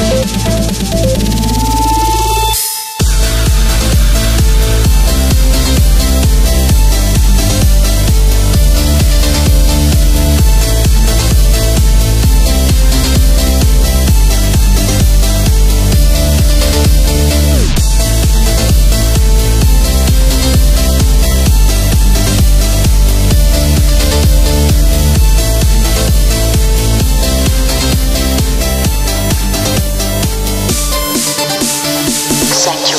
We'll. Sanctuary.